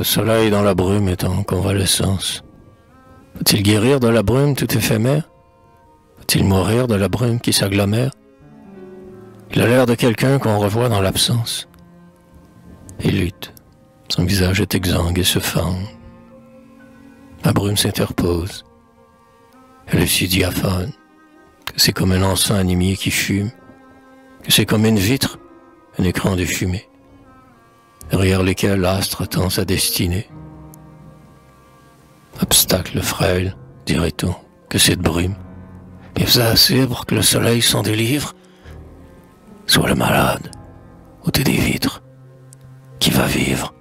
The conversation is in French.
Le soleil dans la brume est en convalescence. Faut-il guérir de la brume tout éphémère? Faut-il mourir de la brume qui s'agglomère? Il a l'air de quelqu'un qu'on revoit dans l'absence. Il lutte. Son visage est exsangue et se fend. La brume s'interpose. Elle est si diaphane que c'est comme un encens animé qui fume, que c'est comme une vitre, un écran de fumée, derrière lequel l'astre tend sa destinée. Obstacle frêle, dirait-on, que cette brume, et faisait assez pour que le soleil s'en délivre, soit le malade, ôté des vitres, qui va vivre.